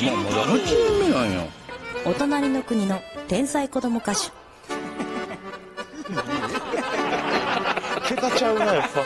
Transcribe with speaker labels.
Speaker 1: 金あまだ8人目なんや。
Speaker 2: お隣の国の天才子供歌手。
Speaker 3: 桁ちゃうなやっぱ。